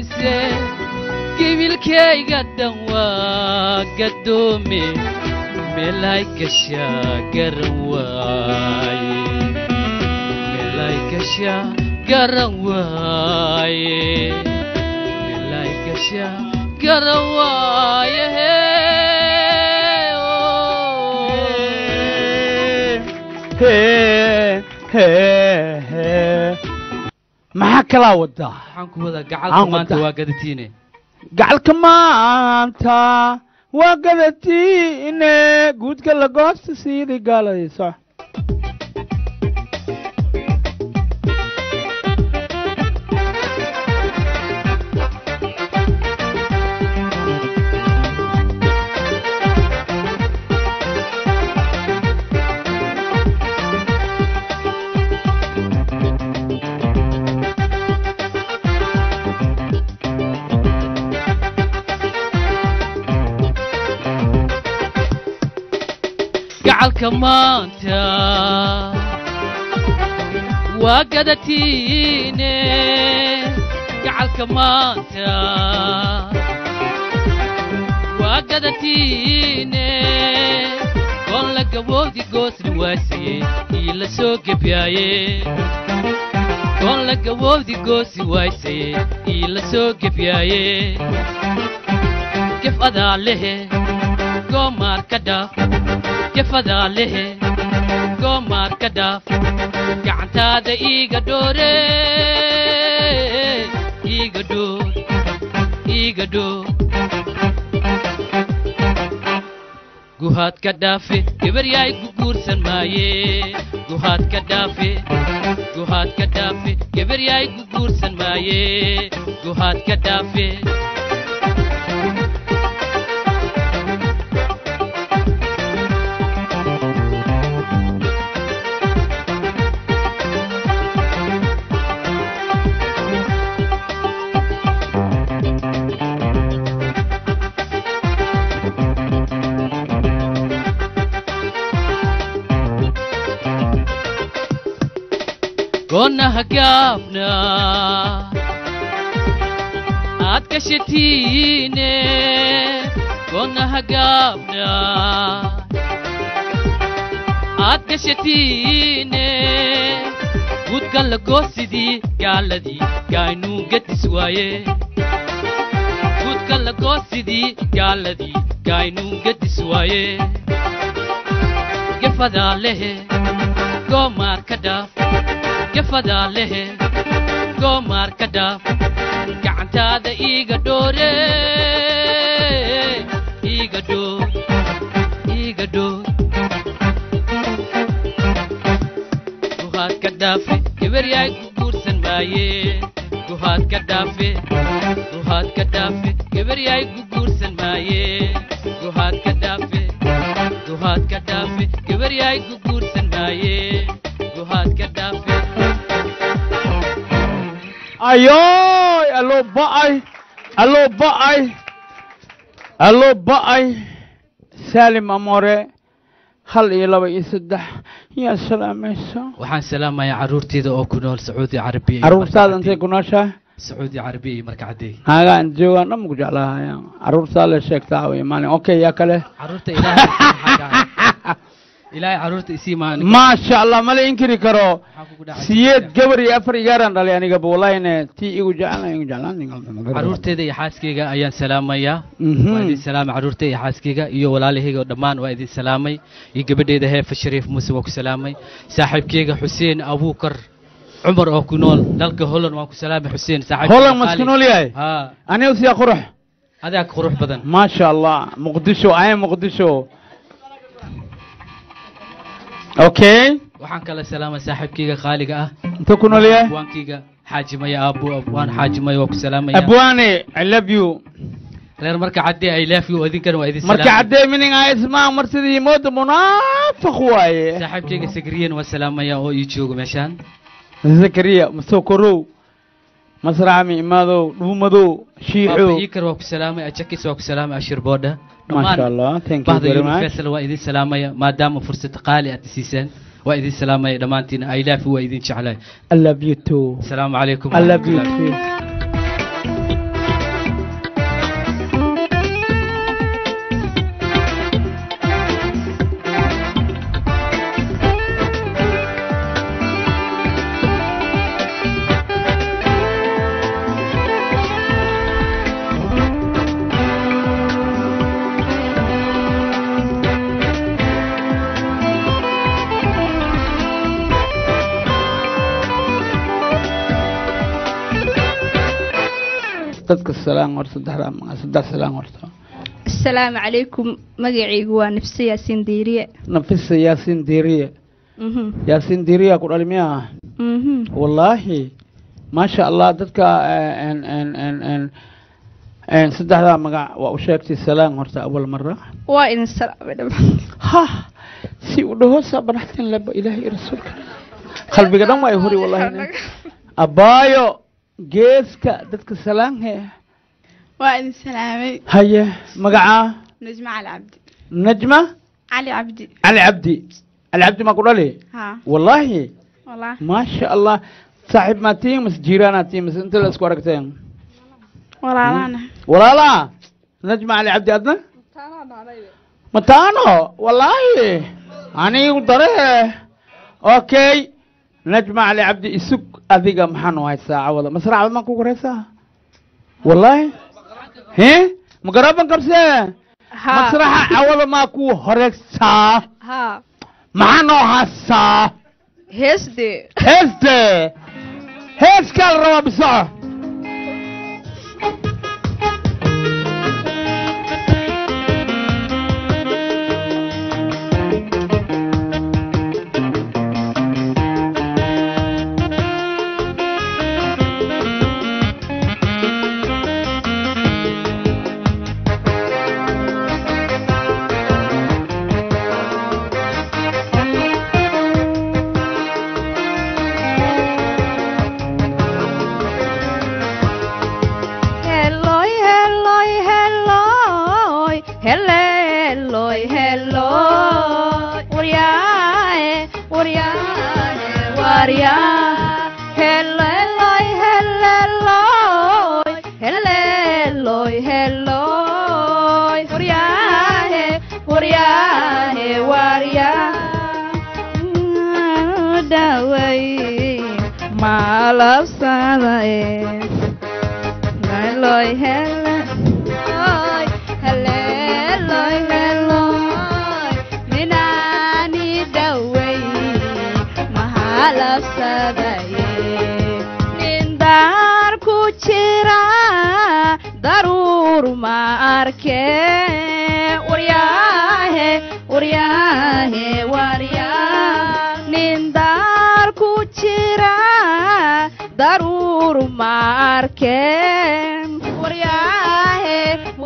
oise kibilkay gadan waa gadoome melaykasha garan waaye melaykasha garan waaye melaykasha garan waaye he oh. he maxaa kalaa wadaa gacalka maanta waa gadatiine. Guudka lagoosta siidi gaaladayso gacalka maanta waa gadatiine gacalka maanta waa gadatiine goon la gaboodi goosni waasiye ii la soo gebyaaye goon la gaboodi goosi waasaye ii la soo gebyaaye gef adaa lehe goomaar ka dhaaf gefadaa lehe goomaar ka dhaaf gacantaada iiga dhoore iiga dhoor iiga dhoor guhaad ka dhaafe gabar yaay ku guursan maaye. Guhaad ka dhaafe guhaad ka dhaafe gabar yaay ku guursan maaye. Guhaad ka dhaafe goonaha gaabna aad gashatiine goonaha gaabna aad gashatiine gudgalla goosidii gaaladii gaynuu gadis waaye gudgalla goosidii gaaladii gaynuu gadis waaye gefadaa lehe ka dhaaf gefadaa lehe goomaar ka dhaaf gacantaada iiga dhoore iiga dhoor iiga dhoor guhaad ka dhaafe gabar yaay ku guursan maaye. Guhaad ka dhaafe guhaad ka dhaafe gabar yaay ku guursan maaye. Guhaad ka dhaafe guhaad ka dhaafe gabar yaay ku guursan maaye ayoy allo ba'ay allo ba'ay allo ba'ay saalim amore hal iyo laba iyo saddex. Yaa salaamaysa waxaan salaamayaa carruurteeda oo ku nool sacuudi carabiya carruurtaada intay ku nooshahay sacuudi carabiya iyo marka cadeey naagaan joogaan dhan ku jeclaahaya carruurtaa la sheegtaa way maalin okay yaa kale. Carruurta ilaahay maasha allah mala inkiri karo. Siyeed gabar iyo afar igaaran dhalay anigaba wallahine tii igu carruurteeda iyo xaaskeyga ayaan salaamayaa Mhm. waa idin salaamay carruurta iyo xaaskeyga iyo walaalahayga oo dhammaan waa idin salaamay. Iyo gabadheeda heefa shariif muuse waa ku salaamay. Saaxiibkeyga xuseen abuukar cumar oo ku nool dalka holland waan ku salaamay xuseen. Qaali. masku nool yahay? Aniga siyaa qurux. Adaa qurux badan. Maasha allah muqdisho ay muqdisho okay waxaan kala salaamay saaxiibkeyga qaaliga ah inta ku nool yahay abwaankeyga xaajimaya abu abwaan xaajimaya waa ku salaamaya abwaane i love you reer marka caddee ay laafi oo idinkana waa idin marka caddee mining ah ismaa mar sidii mooda munaafiq waaye saaxiibkeyga sakriyen waa salaamaya oo ii jooga meeshaan zakariya masokorow masracmi imaadow dhuumadow Papa shiicow Ikar waa ku salaamay ajakis waa ku salaamay ashir boodha maasha allah thank you bahda very much. Universal waa idin salaamaya maadaama fursad qaali aad siiseen waa idin salaamaya dhammaantiin. Ay laafi waa idin jeclahay. Asalaamu calaykum dadka salaan magac saddex salaan horta asalaamu calaykum magacaygu waa nafse yaasiin diiriye. Nafisa yaasiin diiriye. Mhm, yaasiin diiriya ku dhali miya mhm. wallaahi maasha allah dadka eh, saddexdaa magac waa u sheegtay salaan horta awal mara waa idin salaamay ha! Si u dhahoosaa banaxtin leba ilaahay iyo rasuulka. Qalbiga dhan waa i huri wallahi abaayo geeska dadka salaan he waa idin salaamay. Haye magacaa? Najmo cali cabdi najma? Cali cabdi cali cabdi cali cabdi maa ku dhali? Wallaahi. Maasha allah saaxiib maa tiin mas jiiraanaa tiin mas inta la isku aragteen. Walaalaana. Walaalaa najma cali cabdi adna? Mataano wallaahi. Anigu dare. Okay. Najma cali cabdi isug adiga maxaan u haysaa cawada? Masraacda maa kugu horeysaa wallaahi? He? Magaraban qabse masraxa cawada maa ku horeysaa haa maxaa noo haysaa heesdee heeste heeskaa la rabaa bisoco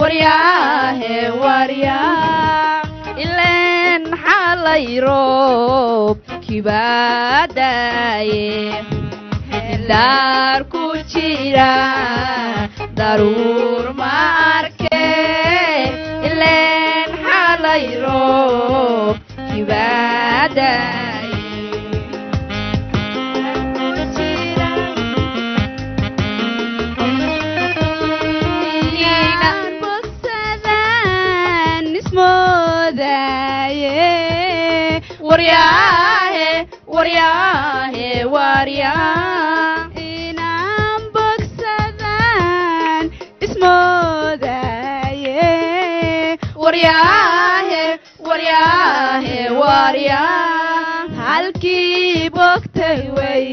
waryaahe waryaa ileen xalay roob kibaadaaye daar ku jira daruur ma arke ileen xalay roob kibaadaaye waryaa. Inaan bogsadaan ismoodaye. Waryaahe, waryaahe, waryaa. Halkii bogtay way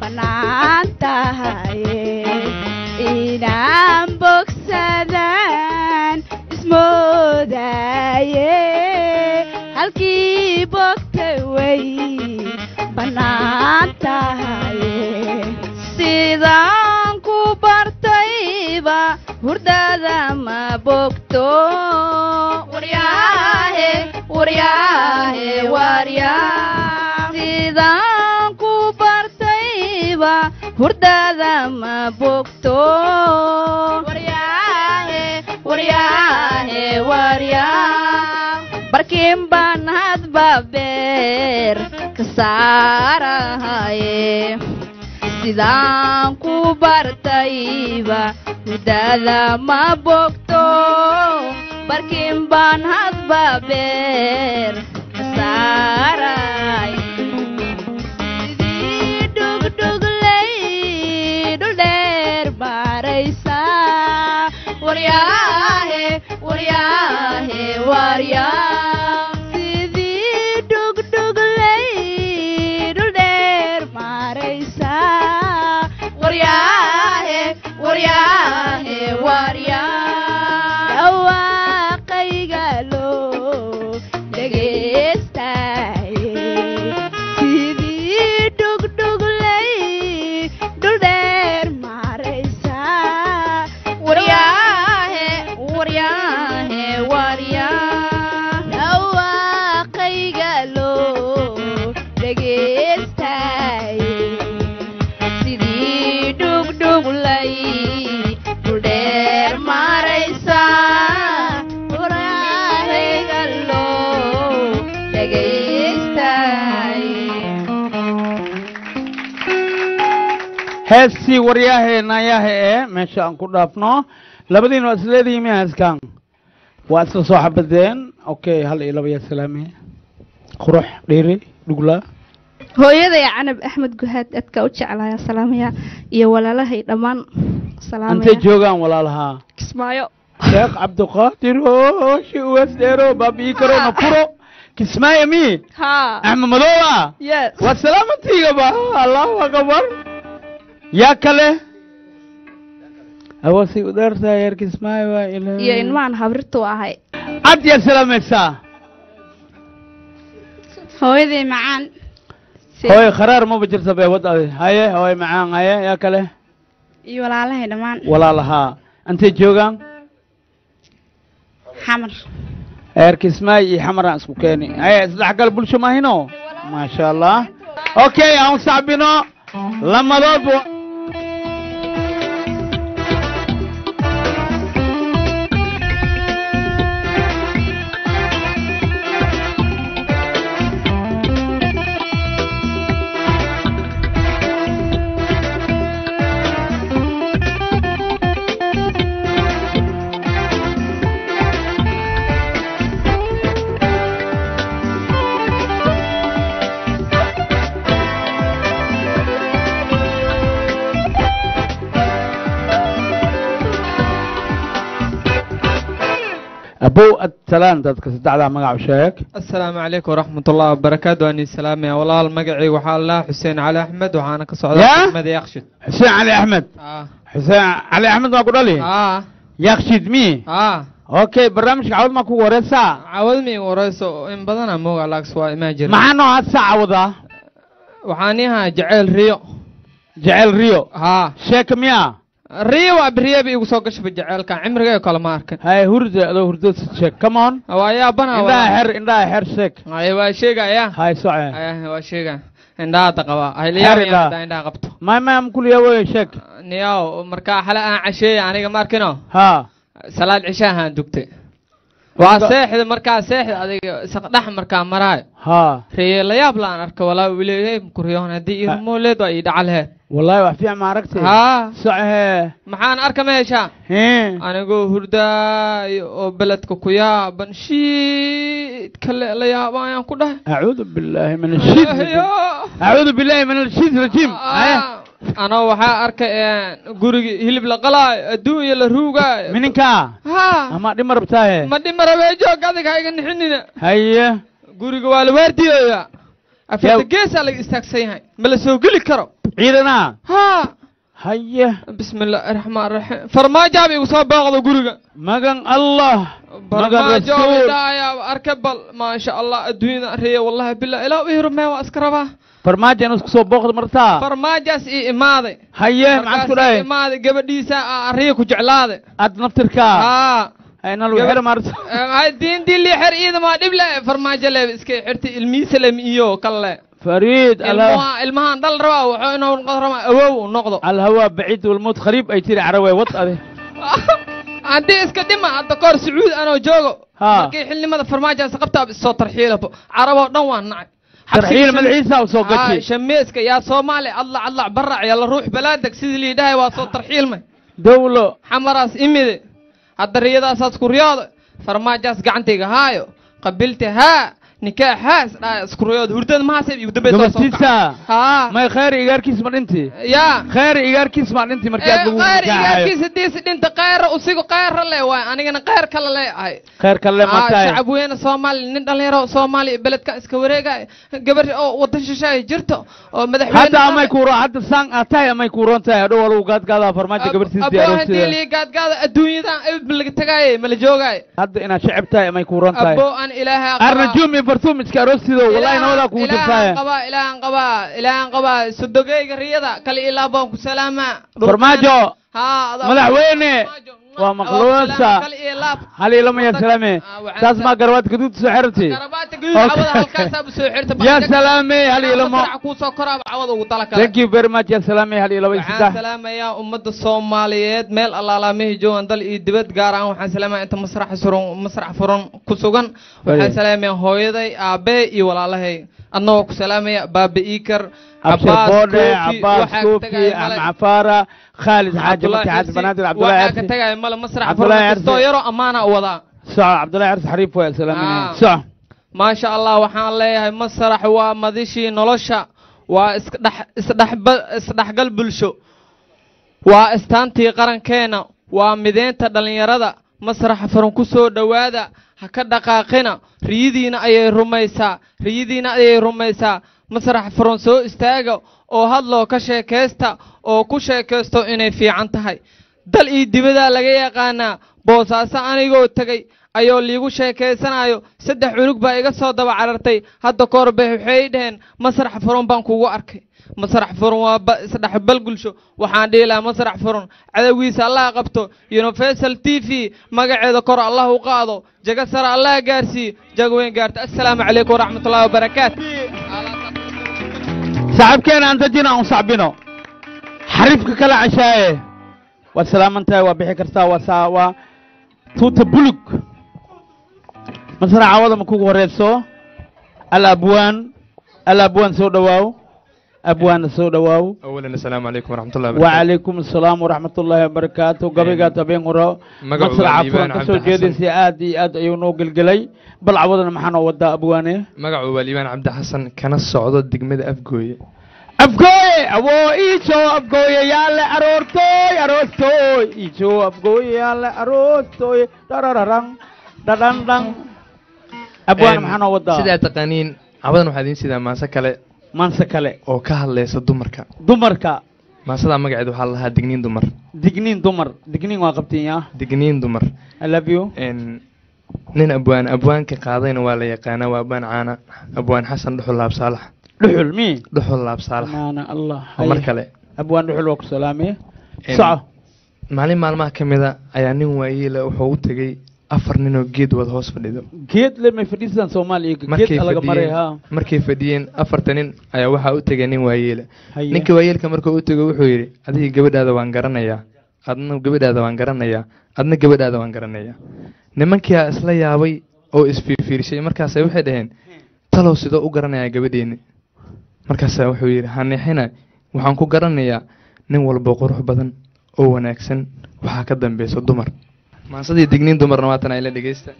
bannaan tahaye inaan bogsadaan ismoodaye halkii bogta way sidaan ku bartayba hurdada ma bogto sidaan ku bartayba hurdada ma bogto waryaahe waryaahe waryaa barkin baan hadba beer ka saarahaye sidaan ku bartayba hurdada ma bogto barkin baan hadba beer ka saarahaye dhuldheer heestii waryaahe naayahe ee meesha aan ku dhaafno. Labadiin waa isleedihiin miya heeskan waa isla soo xabadeen. Okay hal iyo laba yaa salaame qurux dhiiri dhugla. Hooyaday canab axmed guhaad adka u jeclaya salaamaya iyo walaalahay dhammaan intay joogaan walaalahaa kismaayo. Sheekh cabdiqaadir ooshi uwas dheero baabi'i karo na furo. Kismaayo mi? Ha. Axmed madooba yes. Waa salaamatiigaba allahu akbar yaa kale? Awasi u dheertaa yeer kismaayo waa iyo ilmahan habrirtu ahay. Cad yaa salaamaysaa hooyaday macaan. Hooy kharaar maba jirta beewad adi haye hooy macaan haye yaa kale? Iyo walaalahay dhammaan. Walaalahaa intay joogaan? Xamar. Eer kismaayo iyo xamaraan isku keeni. Haye isdhexgal bulsho maahino? Maasha allah. Okay aan sacbino lamadoodba abow adsalaan dadka saddexdaa magac sheeg. Asalaamu calaykum waraxmat ullahi wabarakaatu idin salaamaya walaal magacayga waxaa la xuseen cali axmed waxaana ka socdaa degmada yakshid xuseen cali axmed? Ah. Xuseen cali axmed waa ku dhali? Ah. Yakshid mi? Ah. Okay barnaamijka cawad maa kugu horeysaa cawad mi wareyso in badana mooga laaks waa jira maxaa noo hadsaa cawada? Waxaan ihaa jaceyl riyo. Jecel rio haa sheeka miya riyo waa beriyeeba igu soo gashaba jaceylkan cimrigeega kale ma arkin haye hurda adoo hurdo sheeg. Come on. Waa yaabana indhaha xer indhaha xer sheeg. Ay waa sheegaya haye soce waa sheega. Qaba. Indhaha. haylayaaba indhaha qabto. May may amkuliya wey sheeg. Niyaw markaa xale aan casheeya aniga ma arkino ha. Salaad cishahaan dugtay. Waa seexda markaa seexda adiga isaqdhax markaa maraayo ha. Riye la yaab laan arka walaa wileeyay kuryoon haddii irmooleed waa ii dhaca laheed wallahi wax fiican ma aragtay hee maxaan arka hee anigoo hurdaayo oo beledka ku yaaban shiid kale la yaaba ayaan ku dhahay. Acuudu billahi min ashiid acuudu billahi min ashiid rajiim. Haye anoo waxaa arkay gurigi hilib la qalaayo adduunya la ruugaayo mininkaa ama dhima rabtaahe? Ma dhimarabe joog adiga ha iga nixinina haye guriga waa la waardiyayaa afarta geesaa laga istaagsan yahay ma la soo geli karo. Ciidanaa haa haye bismi illaahi raxmaan raxiim farmaajaaba igu soo booqda guriga. Magan allah. Farmaajo rasuul. idhaayaa arka bal maasha allah adduunyada riya wallahi billah ilaa u hirmee waa iska rabaa. Farmaajo in isku soo booqda martaa farmaajaas ii imaaday haye maxaad ku dhahay? imaaday gabadhiisa aa riya ku jeclaaday aad naftirkaa haa maarta hay diintii xer iida maa dhib le farmaajo le iska xirtay ilmihiisa lem iyo alha- ilmaha ilmahan dhal rabaa wuxuu inuu noqdo rabaa awow u noqdo. Alhawaa baciid walmowt khariib ay tiri carawe wad ade haddii iska dhima hadda kahor sacuudi anoo joogo markii xilnimada farmaajaas qabtaa isoo tarxiilabo caraboo dhan waa nacay. Tarxiil madaxiisa u soo Haa, gaji shameeska yaa soomaali adlac adlac barac yaa la ruux balaadag sidii liidhahay waa soo tarxiilmay dowlo xamaraas imide hadda riyadaasaas ku riyooda farmaajaas gacantayga haayo qabilta haa nikaaxaas dhaa isku riyooda hurdada mahaasay igu dambeyd waa soo gabartiisa kacay. haa may khayr igaarkiis ma dhinti? Yaa khayr igaarkiis ma dhinti markii aad lagu qayr nikaaxayo iyaarkiisa diisi dhinta qayra usigo qayra le waay anigana qayr kale leeyahay khayr kale ma tahay shacab weyne soomaali nin dhalinyaro soomaali beledka iska wareegaya gabar oo wadan shisheeye jirto oo madaxweyne amay kuuro hadda saan aad tahay amay kuuroon tahay hadhow waa lagu gaadgaadaa farmaajo gabartiis lii gaadgaada adduunyadan ayb laga tagaaye mala joogaaye hadda inaad shacab tahay amay kuuroon tahay abo iska aroostido wallahi nawadaa kugu jirtaaye ilaahan qabaa ilaahan qabaa sodogeyga riyada kale ilaa baan ku salaamaa farmaajo madaxweyne. Waa makhluusa kale iyo laab hal ilama ya salaame Ah, waxaan taas maa garabaad gaduud soo xirati garabaata guduud cawada halkaasaa bu soo xirta ya salaame hal ilamo kuu soo koraaba cawada ugu tala kale. Thank you very much ya salaame hal ilaba iyo waxaan salaamayaa ummadda soomaaliyeed. Meel allaalaamihii joogan dal iyo dibad gaar ahaan waxaan salaamaya inta masrax suran masrax furan ku sugan. Waxaan salaamayaa hooyaday aabbe iyo walaalahay. Annagoo ku salaamaya baabe iikar abshir cabaas boodhe koofi cabaas waxaa ka koofi tagaya male amcafaara khaalid xaaji mati xaaji banaadir wadaa. Soco xariif waa soco maasha allah waxaan leeyahay masrax waa madishii nolosha waa isdhexgal bulsho. Waa istaantii qarankeena waa mideynta dhallinyarada. Masraxa furan ku soo dhowaada ha ka dhaqaaqina. Riyadiina ayay rumaysaa riyadiina ayay rumaysaa masraxa furan soo istaaga oo hadloo ka sheekaysta oo ku sheekaysto inay fiican tahay. Dal iyo dibadaa laga yaqaanaa boosaaso anigoo tegey ayoo liigu sheekaysanayo saddex cunug baa iga soo daba carartay hadda ka hor bay waxay dhaheen masrax furan baan kugu arkay. Masrax furan waa ba- isdhexbal gulsho waxaan dhihi lahaa masrax furan cadawiisa allah qabto universal t v magaceeda kor allah u qaado jaga sare allah gaarsiiyo jaga weyn gaarto assalaamu calaykum waraxmatullahi wabarakaatu saaxiibkeena aan dajina un sacbino. Xariifka kala cashaaye. Waad salaaman tahay waa bixi kartaa waa waa tuuta buluug. Masra caawada ma kugu horeyso al abwaan al abwaan soo dhawaaw abwaana soo dhawaawo wacalaykum asalaam waraxmat ullaahi wabarakaatu gabaygaad habeen horo maslaxa furan ka soo jeedaysa aad iyo aad ayuu noo gelgelay balcawadana maxaa noo wadaa abwaane magacu waa liibaan cabdi xasan kana socdo degmada afgooye afgooye awoo iijoo afgooye yaale aroortooy aroortooy iijoo afgooye yaale aroortooy dharararan dhadhandhan abwaane maxaa noo wadaa sidaa taqaaniin cabadan waxaa idiin sidaa maaso kale maanse kale. Oo ka hadlaysa dumarka. Dumarka. Maasadaa magaceed waxaa la lahaa digniin dumar. Digniin dumar. Digniin waa qabtiin yaa digniin dumar. I love you. Een, nin abwaan abwaanka qaadayna waa la yaqaanaa waa abwaan caana. Abwaan xasan dhuxul laab saalax. Dhuxul mi. Dhuxul laab saalax. Maana allah. Oo mar Haye. kale. Abwaan dhuxul waa ku salaamee soco. maalin maalmaha ka mid a ayaa nin waayeela wuxuu u tegey afar ninoo geed wada hoos fadhido. Markay fadhiyeen afarta nin ayaa waxaa u tegay nin waayeela. Ninka waayeelka markuu u tego wuxuu yidhi adiga gabadhaada waan garanayaa. Adna gabadhaada waan garanayaa. Adna gabadhaada waan garanayaa. Nimankiyaa isla yaabay oo isfiirfiirshay markaasay waxay dhaheen talow sidoo u garanayaa gabadheeni. Markaasaa wuxuu yidhi hanixina waxaan ku garanayaa nin walba qurux badan oo wanaagsan. Waxaa ka dambeysa dumar maasadii digniin dumarna waatan ayla dhegeysta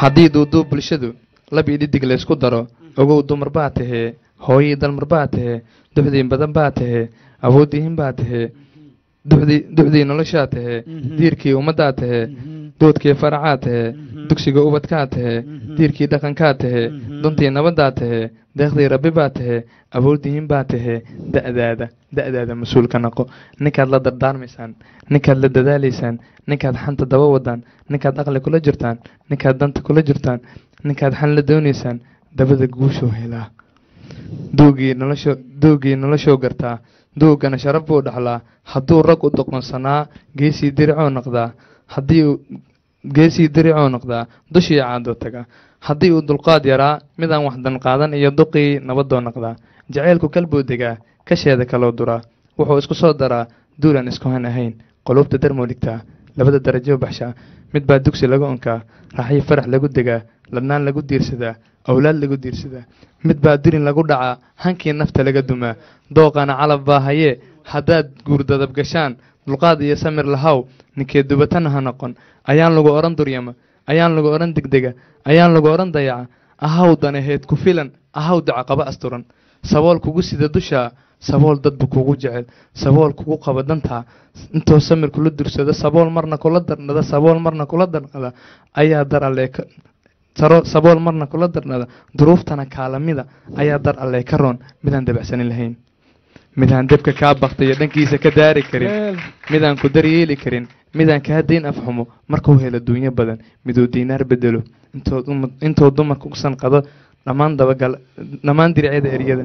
haddii duuduub bulshadu lab iyo dhidig laysku daro ogow dumar baa tahee hooyii dalmar baa tahee duxdii badan baa tahee awooddiihin baa tahee duxdii duxdii noloshaa tahee Mhm. diirkii ummaddaa tahee Mhm. Doodkii faracaa tahee Mhm. dugsiga ubadkaa tahee Mhm. diirkii dhaqankaa tahee Mhm. duntii nabaddaa tahee deeqdii rabbi baa tahee awooddiihin baa tahee da'daada da'daada mas'uulka noqo ninkaad la dardaarmaysaan ninkaad la dadaalaysaan ninkaad xanta daba wadaan ninkaad aqli kula jirtaan ninkaad danta kula jirtaan ninkaad xan la doonaysaan dabada guushuu helaa doogii nolosho doogii noloshuu gartaa doogana sharaf buu dhaxlaa hadduu rag u doqonsanaa geesii diricoo noqdaa haddii geesii diricoo noqdaa dushii caadoo tagaa haddii uu dulqaad yaraa midaan waxdan qaadan iyo duqii nabadoo noqdaa jaceylku kalbuu degaa kasheeda kaloo duraa. Wuxuu isku soo daraa duulaan iskuhan ahayn qulubta darmoo dhigtaa labada darajo baxshaa mid baa dugsi lagu onkaa raaxyo farax lagu degaa ladnaan lagu diirsadaa awlaad lagu diirsadaa. Mid baa dirin lagu dhacaa hankii nafta laga dumaa. Dooqana calab baa hayee haddaad guurdadab gashaan dulqaad iyo samir lahaw ninkee dubatana ha noqon ayaan lagu odhan duryama. Ayaan lagu odhan degdega. Ayaan lagu odhan dayaca. Ahaw danaheed ku filan. Ahaw dacaqaba asturan. Sabool kugu sida dushaa sabool dadbu kugu jecel. Sabool kugu qaba dantaa intoo samir kula dursado sabool marna kula darnada. Sabool marna kula darnada. Ayaa dar alle ka sabool marna kula darnada. Duruuftana kaalamida. Ayaa dar alle ka roon. Midaan dabacsanin lahayn midaan debka kaa baktayo dhankiisa ka daari karin midaan ku daryeeli karin midaan kaa dayn afxumo markuu helo duunyo badan miduu diinaar bedelo intuu dumarka u sanqado dhammaan dabagal dhammaan diricyada eryada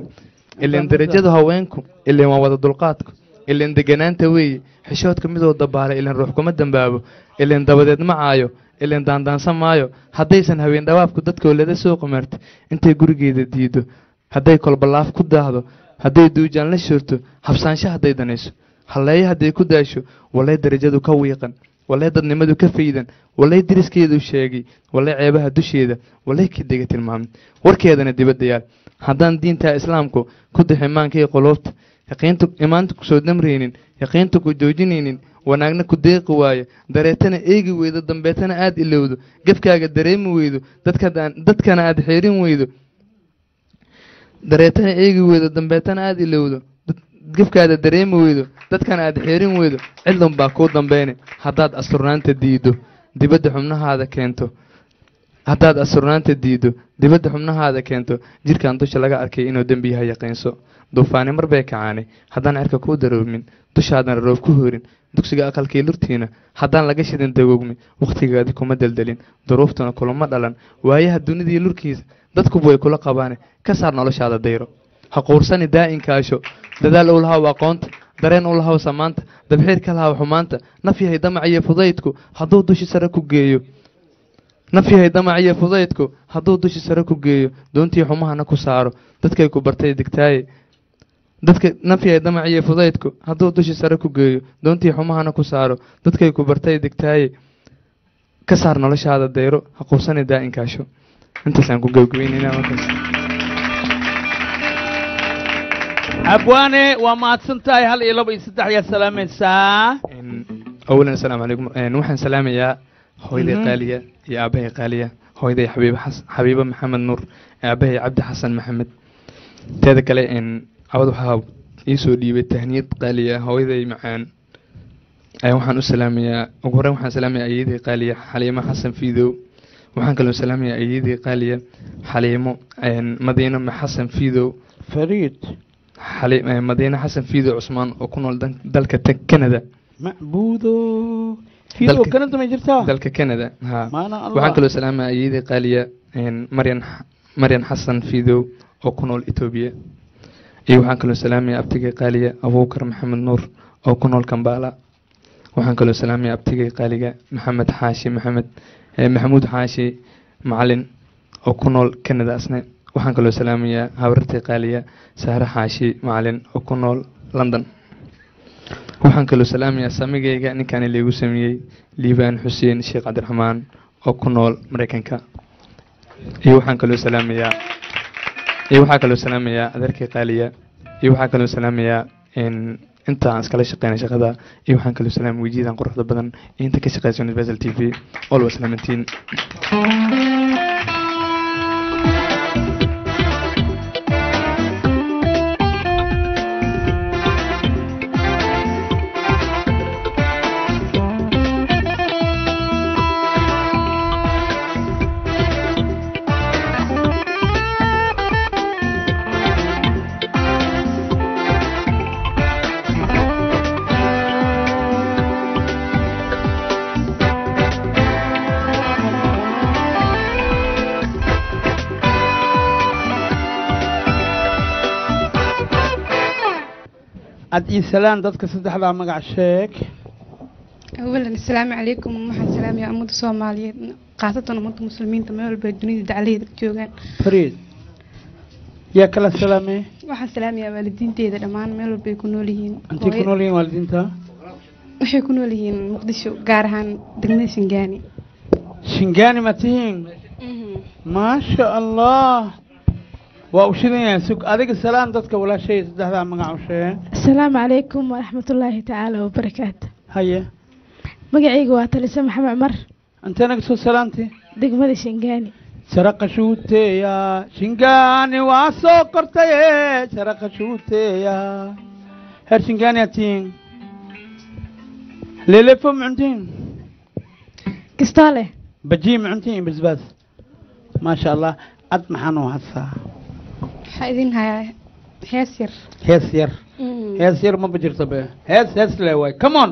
ileen darajada haweenku ileen waa wada dulqaadku ileen deganaanta weeye xishoodka midoo dabaala ileen ruux kuma dambaabo ileen dabadeed ma caayo ileen daandaansan maayo. Haddaysan haween dhawaabku dadka olada soo qamarta intay gurigeeda diido hadday kolbalaaf ku daahdo hadday duujaan la shirto habsaansho hadday danayso halleeyo hadday ku daasho walay darajadu ka wiiqan wallahi dadnimadu ka faydan wallahi diriskeedu sheegay wallahi ceebaha dusheeda wallahi kadega tilmaamay warkeedana dibadda yaal haddaan diinta islaamku ku daxi maanka iyo qoloobta yaqiinta imaanta ku soo damraynin yaqiinta ku joojinaynin wanaagna ku deeqi waayo dareetana eegi weydo dambeetana aada ilowdo gefkaaga dareemi weydo dadkana aada xeerin weydo dareetana eegi weydo dambeetana aada ilowdo gefkaada dareemi weydo dadkana aada xeerin weydo cidlan baa kuu dambeyne haddaad asturnaanta diido dibadda xubnahaada keento. Haddaad asturnaanta diido dibadda xubnahaada keento. Jirkan dusha laga arkay inuu dembi yahay yaqiinso duufaani mar bay kacaanay haddaan cirka kuu daroomin dushaadana roob ku horin dugsiga aqalkii lurtiina haddaan laga shidin dagoogmi wakhtigaadi kuma deldelin duruuftuna kulama dhalan. Waayaha dunidii lurkiisa dadkuba way kula qabaane ka saar noloshaada dayro. Ha quursani daa'inkaasho dadaal uu lahaw aqoonta dareen uu lahaw samaanta dabxiir ka lahaw xumaanta. Naf yahay damac iyo fudaydku hadduu dushi sare ku geeyo. Naf yahay damac iyo fudaydku hadduu dushi sare ku geeyo. Doontii xumahana ku saaro. Dadkay ku bartay digtaaye. Dadka naf yahay damac iyo fudaydku hadduu dushi sare ku geeyo. Doontii xumahana ku saaro. Dadkay ku bartay digtaaye. Ka saar noloshaada dayro. Ha quusani daa'inkaasho intaasaan ku gabagabeynayna markaas abwaane waa mahadsan tahay hal iyo laba iyo saddex ayaa salaamaysaa awalan asalaamu calaykum waxaan salaamayaa hooyaday qaaliya iyo aabahay qaaliya hooyaday xabiibo maxamed nuur aabahay cabdi xasan maxamed teeda kale een cawad waxaa iisoo dhiibay tahniyad qaaliya hooyaday macaan. Ayaa waxaan u salaamayaa ugu horreyn waxaan salaamayaa ayeeday qaaliya xaliimo xasan fiidow waxaan kaloo salaamayaa ayeeday qaaliya xaliimo een, madiino ma xasan fiidow fariid madiine xasan fiidow cusmaan oo ku nool dalka canada macbuudo. Fiido Dalka- kanada ma jirtaa? dalka canada ha. Waxaan kaloo salaamaya ayeedii qaaliya maryan maryan xasan fiidow oo ku nool etoobiya iyo waxaan kaloo salaamaya abtigay qaaliya abuukar maxamed nuur oo ku nool kambala. Waxaan kaloo salaamaya abtigay qaaliga maxamed xaashi maxamed maxamuud xaashi macalin oo ku nool canada asne. Waxaan kaloo salaamayaa habarartay qaaliya sahre xaashi macalin oo ku nool london. Waxaan kaloo salaamayaa samigayga ninkaani laygu sameeyey liibaan xuseen sheekh cabdiraxmaan oo ku nool maraykanka iyo waxaan kaloo salaamayaa iyo waxaa kaloo salaamayaa adeerkay qaaliya iyo waxaa kaloo salaamayaa in inta aan iskala shaqeynay shaqada iyo waxaan kaloo salaamay wejiyadan quruxda badan inta ka shaqeysa universal t v. Always salaamantiin ad ii salaan dadka saddexdaa magac sheeg. Awalan asalaamu calaykum. Waxaan salaamayaa ummadda soomaaliyeed. Khaasatan ummadda muslimiinta meel walba dunida dacalaheeda ka joogaan. Fariid yaa kala salaamee waxaan salaamayaa waalidiinteeda dhammaan meel walba ay ku nool yihiin. Intay ku nool yihiin waalidiinta? Waxay ku nool yihiin muqdisho gaar ahaan degmada shingaani. Shingaani ma tihiin? Maasha allah waa u shidan adiga salaan dadka walaashay saddexdaa magac u sheeg asalaamu calaykum waraxmatullaahi tacaala wabarakaatu haye. Magacayga waa talise maxamed cumar. Intee naga soo salaanti? Degmada shingaani. Sharaqa shuuteya shingaani waa soo kortaye sharaqa shuuteya heer shingaani aad tihiin leelefo macuntiin kistoole bajiye macuntiin basbaas maasha allah ad maxaan u waxaa idin hayaa hees yar hees yar hees yar ma bajirto be hees hees le waay come on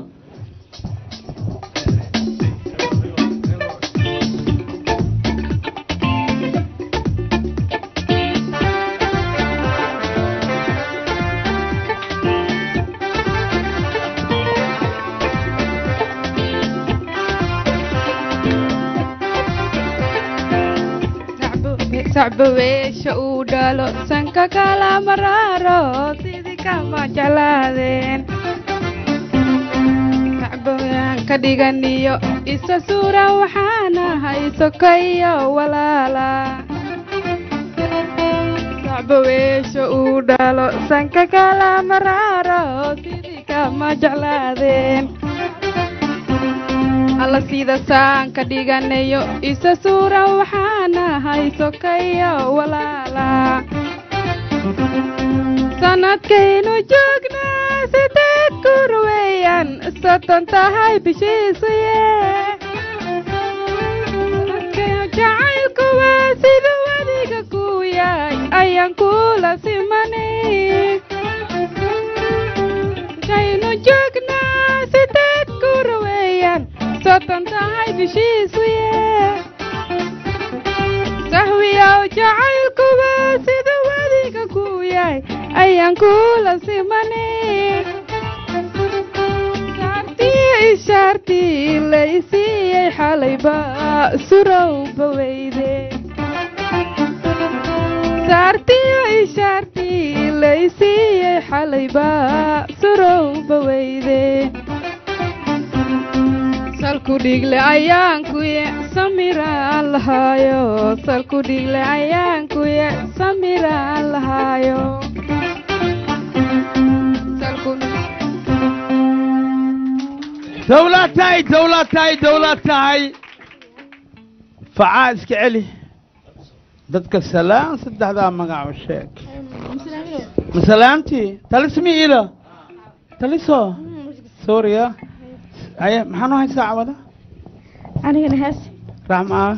sacbo weesha uu dhalo sanka kala maraaro sidii kama jeclaadeen ka dhiganiyo isa suura waxaanahay sokayo walaala sacbo weesho uu dhalo sanka kala maraaro sidii kama jeclaadeen alla sida saan ka dhiganayo isa suura walaala sanadkaynu joognaa sideed kur weeyaan soddon tahay bishiisuye sanadkaynu jacaylku waa sida wadiga ku yahay ayaan kula simanay kaynu joognaa sideed kur weeyaan soddon tahay bishiisuye sahwiyow jacaylkuba sida wadiga ku yahay ayaan kula simanay saartii ishaartii laysiiyey xalayba surowba weyde saartii ishaartii laysiiyey xalayba surowba weyde salku dhigle ayaankuye samiraan lahaayo salku dhigle ayaankuye samiraan lahaayo Salku- dawlad tahay dawlad tahay dawlad tahay facaa iska celi. Dadka salaan saddexdaa magac u sheeg. Masalaamtii talismi ilo taliso? Suuriya aye maxaa noo haysaa cawada anigana hees raxmaa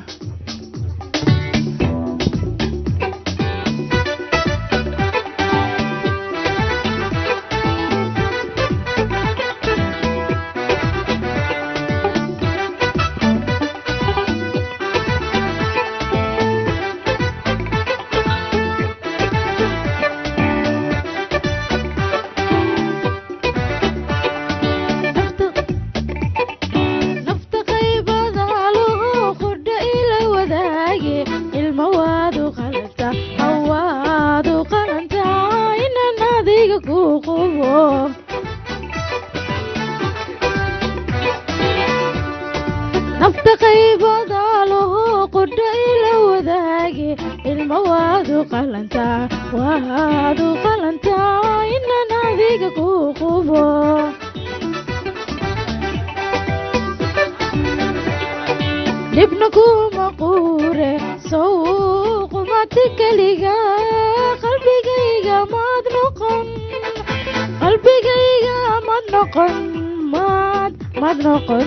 sawqumati keliga qalbigayga maad noqon qalbigayga maad noqon maad maad noqon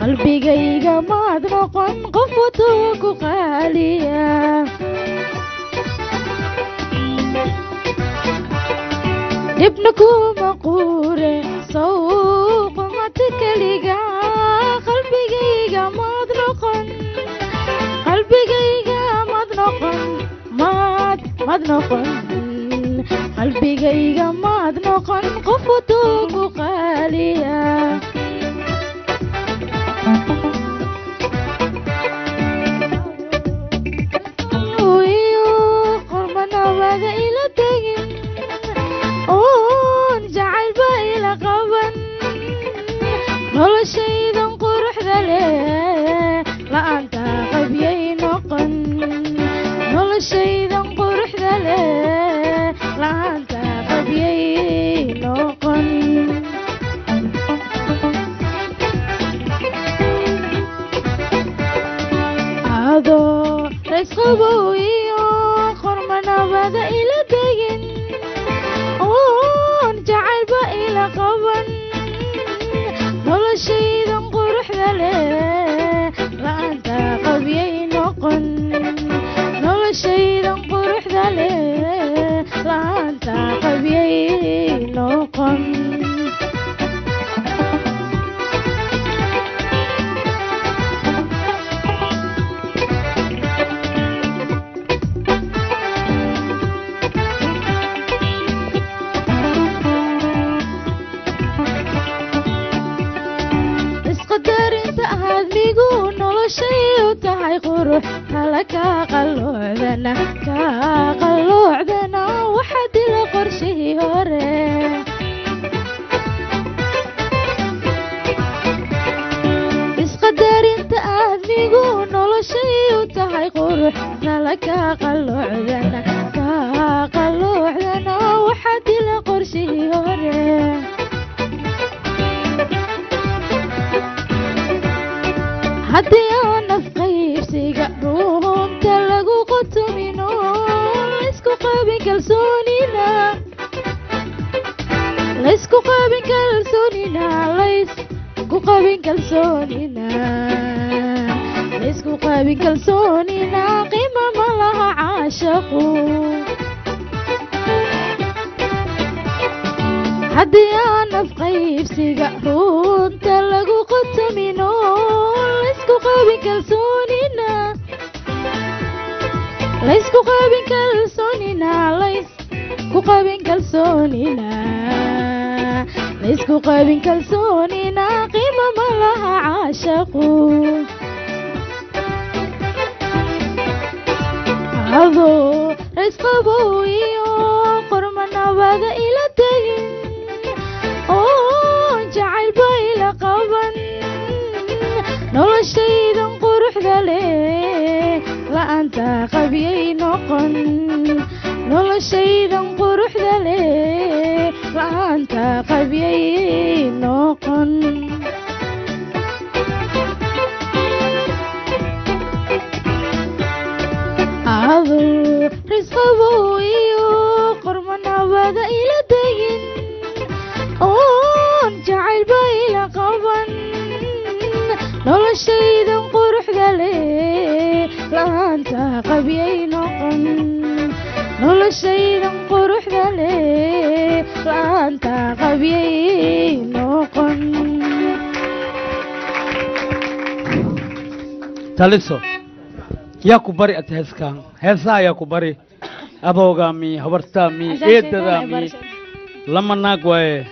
qalbigayga maad noqon qof watuu ku qaaliya dhibna kuma quure sawqumati keliga qalbigayga maad noqon qalbigayga maad qalbigayga maad noqon qof watuu ku qaaliya laha caashaqu haddii aan nafqaybsiga runta lagu qotomino laysku qabin kalsoonina laysku qabin kalsoonina laysku qabin kalsoonina laysku qabin kalsoonina qiima ma laha caashaqu adoo raysqabow iyo qorma nabada ila tegin oo jacaylba ila qaban noloshaydan quruxda leh la'aanta qabyay noqon noloshaydan quruxda leh la'aanta qabyay noloshaydan quruxda leh la'aanta qabyay noqon noloshaydan quruxda leh la'aanta qabyay noqon taliso yaa ku bari at heeskaan heesaha yaa ku bari aboogaami habartaami eedadaami lama naag waaye eh.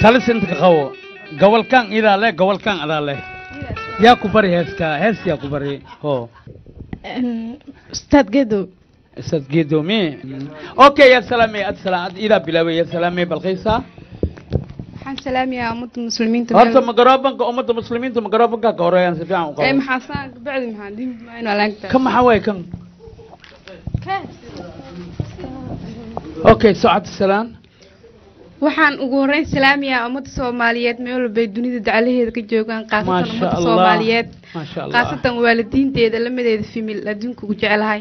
talis intaka qabo gobolkan idaa leh gobolkan adaa leh yaa ku bari heeskaa hees yaa ku bari ho ustaad gedow ustaad gedow mi. Mm. Okay ya salaame ad salaa ad idaa bilaabay ya salaame balqaysaa salam ya ummada muslimiinta horta ma garoobanka ummada muslimiinta ma garoobanka ka horeeyaan si fiican u qabo maxaa saan bacdi maxaa diin ma ina laagta kan maxaa way kan okay saacad salaan waxaan ugu horeyn salaamiyaa ummadda soomaaliyeed meel walbay dunida dacalaheeda ka joogaan qaasatan ummadda soomaaliyeed qaasatan waalidiinteeda lamadeeda fimil adduunka ugu jeclahay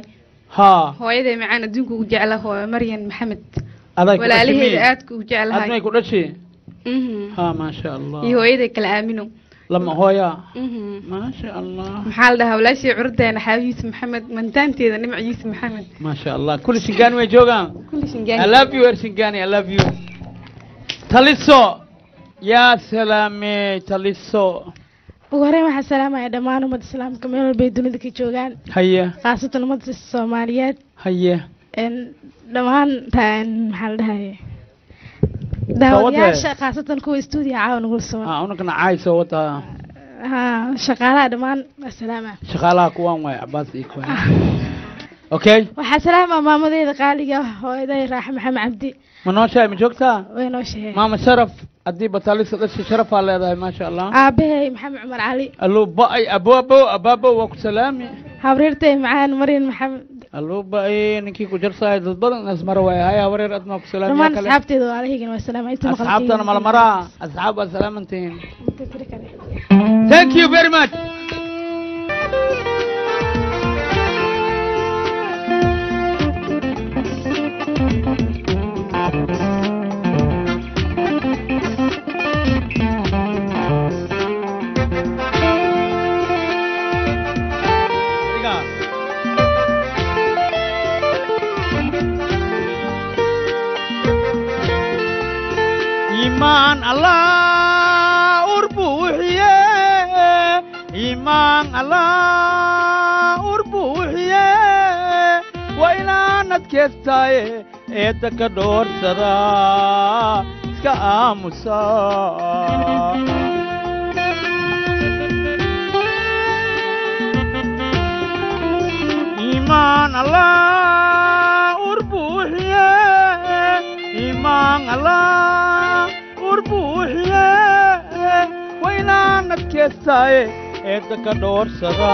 hooyaday macaan adduunka ugu jecla hooyo maryan maxamed walaalaheeda aadka ugu jeclahay Mm-hmm. ha maasha allah iyo hooyaday kala aamino. Lama hooya? Mm-hmm. Maasha allah maxaa la dhahaa? Walaashii curdeena xaawi maxamed mantaanteeda nimc yuusuf maxamed. Maasha allah kulli shingaani way joogaan. Er I love you taliso. Yaa salaamee taliso. Ugu horeen waxaan salaamaya dhammaan ummadda islaamka meel walbay dunida ka joogaan. Haye khaasatan ummadda soomaaliyeed. Haye dhammaan maxaa la dhahaye daawadayaasha khaasatan kuwa stuudiga caawan ugu soo unagana caayso wata. Shaqaalaha dhammaan asalaama shaqaalaha kuwaan waay cabaas iyo kuwaan okay. Waxaa salaamaa maamadeeda qaaliga hooyaday raaxa maxamed cabdi ma noo sheegay ma joogtaa way noo sheegay maama sharaf haddii bataalisa dhasha sharafaa leedahay maasha allah. Aabbahay maxamed cumar cali alluu ba'ay abwaabow abaabow waa ku salaami. Habriirtay macaan mariin maxamed. Alluu ba'ay ninkii ku jarsahay dad badan inaas mara waaya haya habriir admaa ku salaami dhamaan asxaabteeda waa alahigin waa salaama inta asxaabtana malmaraa asxaab waa salaamantihiin thank you very much. Thank you. Imaan allah urbuuxiye imaan allah urbuuxiye waa inaanad keestaaye eedda ka dhoorsada iska aamusa imaan allah urbuuxiye imaan allah keestaaye eedda ka dhoorsada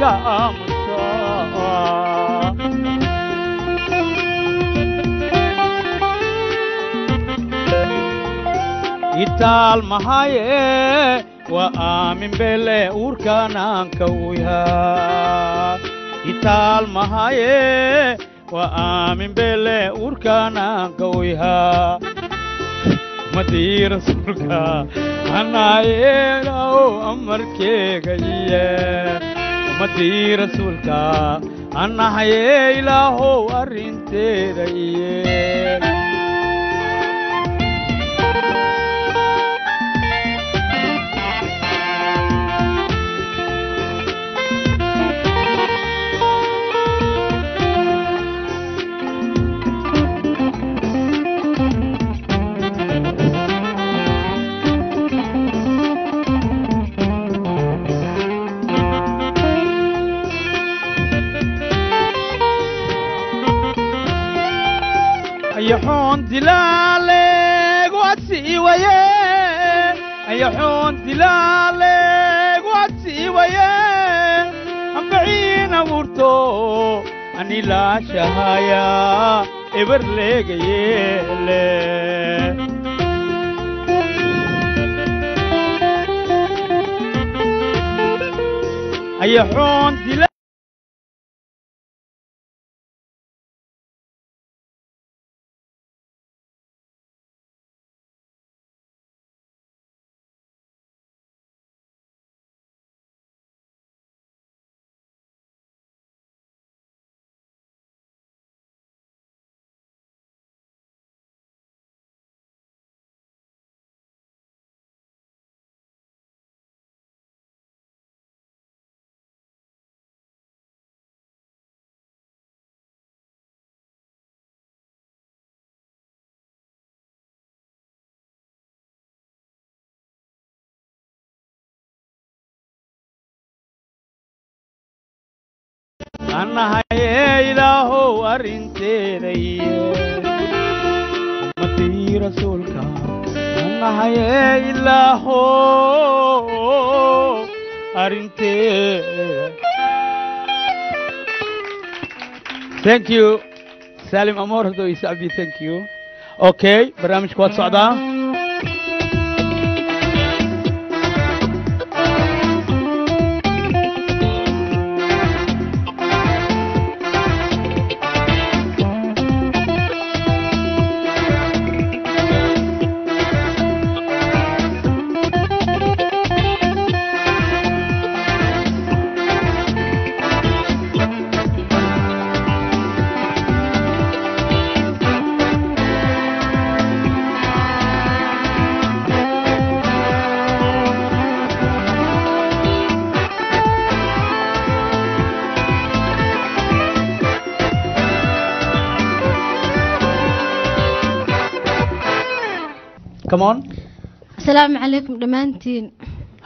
ka aamusa itaal mahaye waa aamin bele uurkanaanka uya itaal mahaye waa aamin bele uurkanaanka uya madii rasuulka anaayeelaw amarkeega iye madii rasuulka anahaye ilaahow arrinteeda iye ambaciin abuurto anilaashahaya eber leegayeele ayaxoon dila annahaye ilaahow arrinteeda iye ummadii rasuulka annahaye ilaahow arrinteeda thank you salim amor hado isa abdi thank you okay barnaamijka waad socdaa come on. asalaamu calaykum dhammaantiin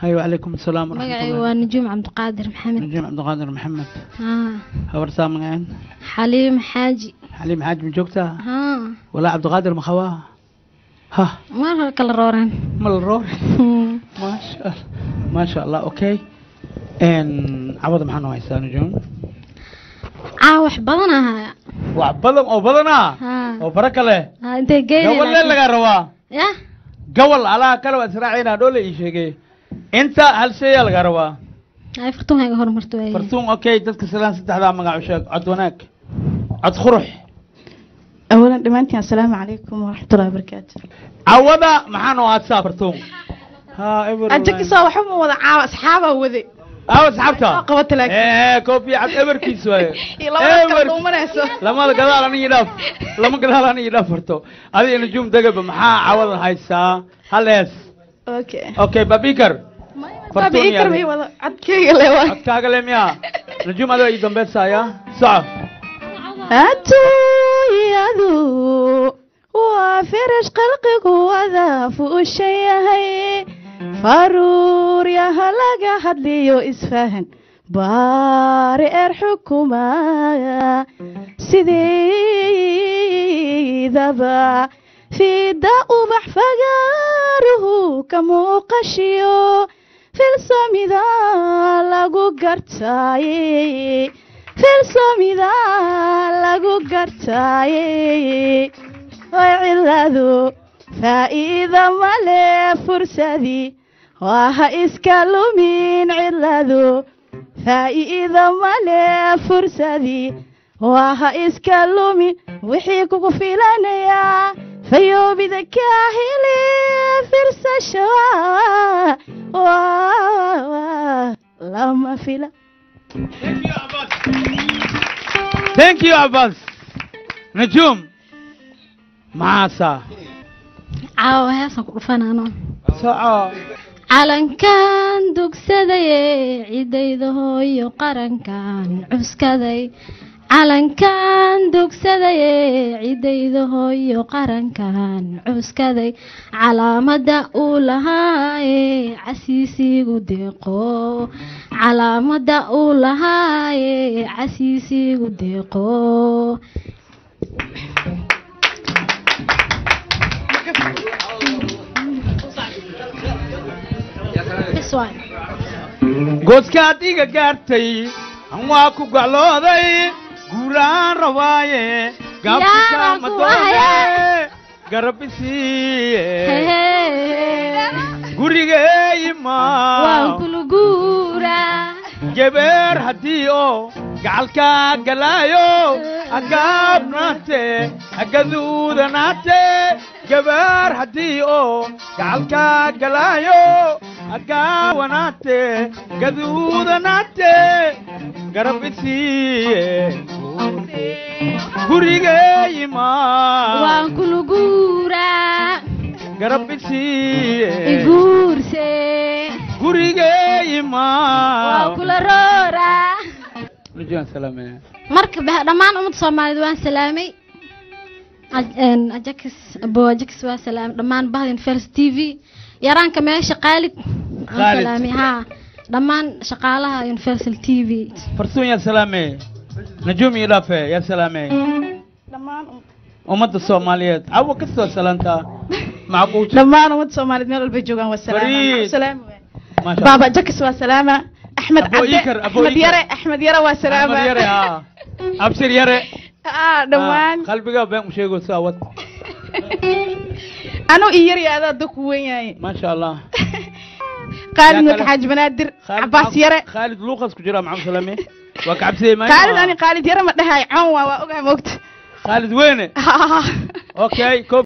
hay wacalaykum asalaam magacayga waa najuum cabdiqaadir maxamed najiim cabdiqaadir maxamed haa habartaa magaceen xaliim xaaji xaliim xaaji ma joogtaa haa walaa cabdiqaadir ma qabaa ha mar hore kala rooreen ma la roori maasha allah maasha allah okay n cawada maxaa noo haysaa najuum caa wax badan ahaya wax badan oo badanaa haa oo bara kale haa intay gawal lee geynay lagaa rabaa ya gawal alaha kale waad israacaynaa ah dhoole ii sheegee intaa hal sheeyaa lagaa rabaa. Fartuun okay dadka silaan saddexdaa magac u sheeg. Cod wanaag. Cod qurux. Awalan dhammaantiin assalaamu calaykum waraxmatullahi wabarakaatu cawada maxaa noo aadsaa fartuun? Adjikisoo waxuma wada caawa asxaabaa wade aaw asxaabta. Koofiya cad ebarkiis waaye. Lamada gadaal anig idhaaf. Lama gadaal anig idhaaf farto adiga nujuum degaba maxaa cawadan haysaa halees. Okay babikar adkaaga le miya. Nujuum adaa ii dambeysaya soco atuyadu waa firash qalqiguwada fuushayahay fuushayahay faruuryaha laga hadliyo isfahan baari er xukumaya sideedaba fida ubax fagaaruhu ka muuqashiyo filsami gartaaye filsoomida lagu gartaaye way ciladu faa'iida male fursadii waa ha iska lumin ciladu faa'iida male fursadii waa ha iska lumin wixii kugu filanayaa fayoobida kaa heli firsasho lama fila thank you abbas. najum maxaasaa caawa heesaan ku dhufanaano soco calankan dugsadaye ciddayda hooyo qarankan cuskaday. Calankan dugsadaye ciddayda hooyo qarankan cuskaday. Calaamada uu lahaaye casiisiigu deeqo. Calaamada uu lahaaye casiisiigu deeqo Gooskaad iga gaartay an waa ku gaclooday guuraan rabaaye gaabkika Yaa, ku madoone haya. garabisiiye Hey. gurigeeyi waan maa kuluguura gebeer haddii oo gacalkaa galaayo agaabnaate agaduudanaate gebeer haddii oo gacalkaa galaayo agaawanaate gaduudanaate garab isiiye gurigeeyi maa waan kuluguura garab isiiye iguurse gurigeeyi waan maa kula roora Nujaan salaamaya. marka bah- dhammaan ummadda soomaaliyeed waan salaamay. Aj- een, ajakis abo ajakis waa salaamay dhammaan bahdin fers t v. Yaraanka meesha qaalid dhammaan shaqaalaha universal t v. Farsuun yaa salaamee najuum iyo dhaafe yaa salaamee dhammaan ummadda soomaaliyeed cawo kastoo salaantaa macquul dhammaan ummadda soomaaliyeed meel walbay joogaan waa baaba jakis waa salaama axmed axmed yare axmed yare waa salaama abshir yare ah dhammaan Ah, qalbiga been u sheego saa wad anuu iyo yar iyo adaa ku weyn yahay maasha allah qaalid Yaa nuur kale? xaaji banaadir Khalid cabaas maxaa- yare khaalid luuqas ku jira maxamed salaame waa kacabsiyey maayo qaalid ani qaalid yare ma dhahay coon